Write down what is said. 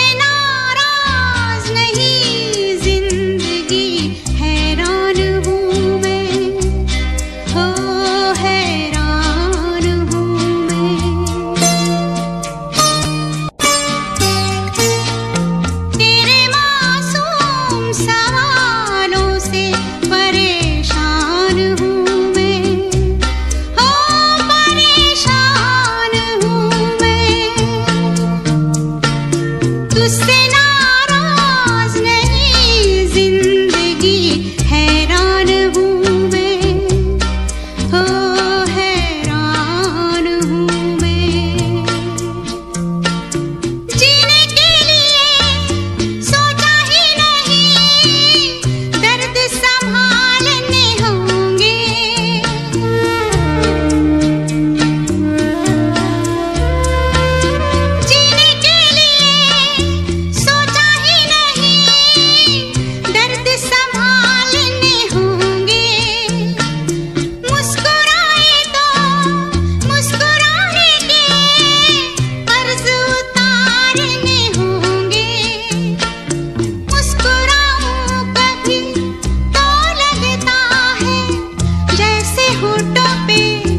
pena Gusti na happy